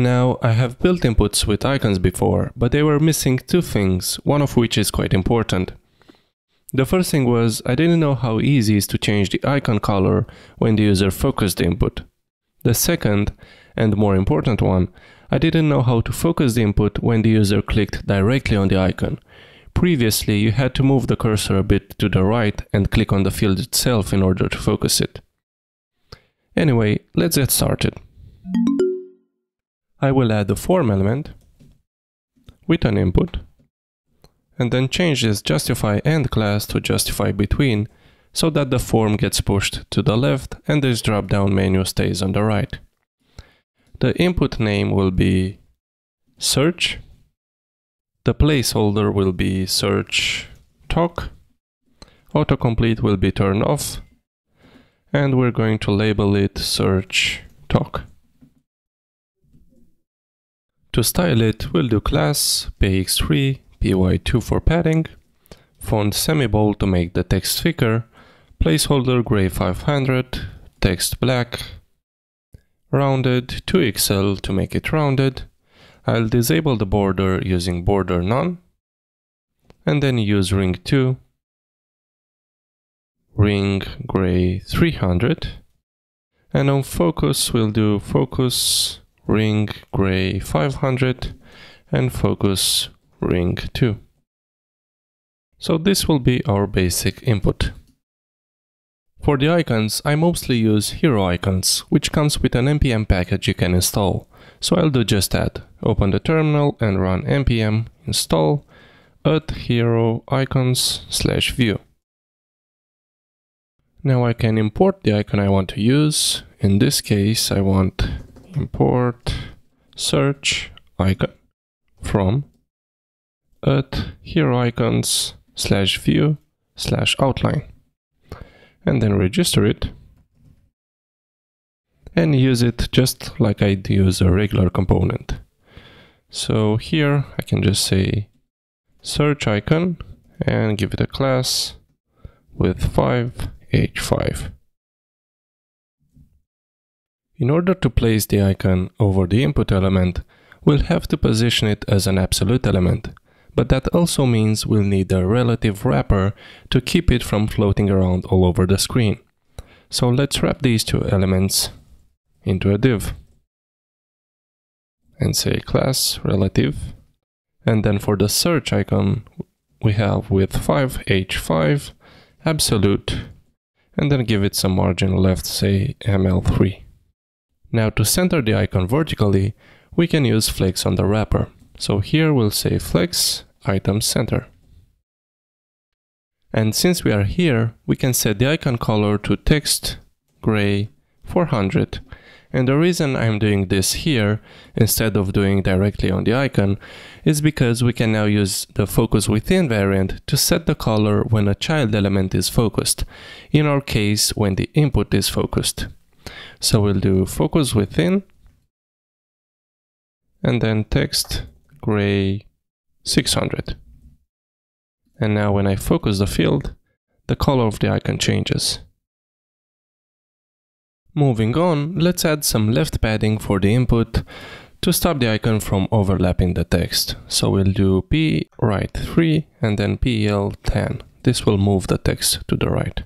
Now, I have built inputs with icons before, but they were missing two things, one of which is quite important. The first thing was I didn't know how easy it is to change the icon color when the user focused the input. The second, and more important one, I didn't know how to focus the input when the user clicked directly on the icon. Previously, you had to move the cursor a bit to the right and click on the field itself in order to focus it. Anyway, let's get started. I will add the form element with an input and then change this justify end class to justify between so that the form gets pushed to the left and this drop down menu stays on the right. The input name will be search. The placeholder will be search tallpad. Autocomplete will be turned off and we're going to label it search tallpad. To style it, we'll do class px3 py2 for padding, font semi-bold to make the text thicker, placeholder gray 500, text black, rounded 2xl to make it rounded. I'll disable the border using border none, and then use ring 2, ring gray 300, and on focus we'll do focus ring gray 500 and focus ring 2. So this will be our basic input. For the icons, I mostly use Heroicons, which comes with an npm package you can install. So I'll do just that. Open the terminal and run npm install at heroicons slash vue. Now I can import the icon I want to use. In this case, I want import search icon from at heroicons slash vue slash outline and then register it and use it just like I'd use a regular component. So here I can just say search icon and give it a class with 5h5. In order to place the icon over the input element, we'll have to position it as an absolute element, but that also means we'll need a relative wrapper to keep it from floating around all over the screen. So let's wrap these two elements into a div and say class relative and then for the search icon we have with 5h5 absolute and then give it some margin left say ml3 now to center the icon vertically, we can use flex on the wrapper. So here we'll say flex item center. And since we are here, we can set the icon color to text gray 400. And the reason I'm doing this here, instead of doing directly on the icon, is because we can now use the focus within variant to set the color when a child element is focused, in our case when the input is focused. So we'll do focus within and then text gray 600. And now when I focus the field, the color of the icon changes. Moving on, let's add some left padding for the input to stop the icon from overlapping the text. So we'll do p right 3 and then pl 10. This will move the text to the right.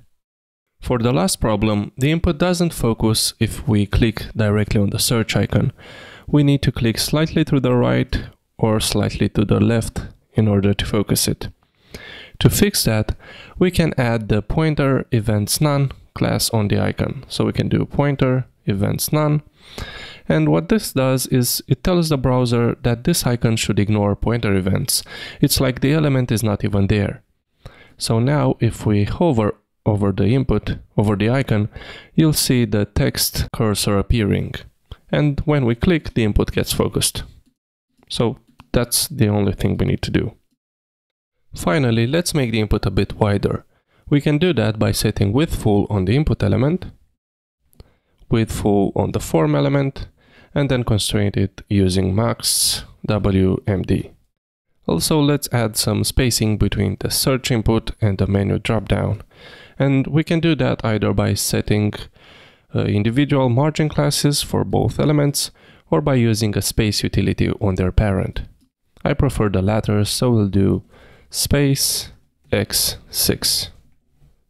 For the last problem, the input doesn't focus if we click directly on the search icon. We need to click slightly to the right or slightly to the left in order to focus it. To fix that, we can add the pointer events none class on the icon. So we can do pointer events none. And what this does is it tells the browser that this icon should ignore pointer events. It's like the element is not even there. So now if we hover over the input, over the icon, you'll see the text cursor appearing. And when we click, the input gets focused. So that's the only thing we need to do. Finally, let's make the input a bit wider. We can do that by setting width full on the input element, width full on the form element, and then constrain it using max WMD. Also, let's add some spacing between the search input and the menu dropdown. And we can do that either by setting uh, individual margin classes for both elements or by using a space utility on their parent. I prefer the latter, so we'll do space x6.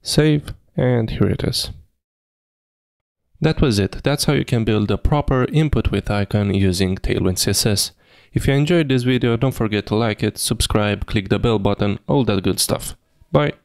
Save, and here it is. That was it. That's how you can build a proper input with icon using Tailwind CSS. If you enjoyed this video, don't forget to like it, subscribe, click the bell button, all that good stuff. Bye!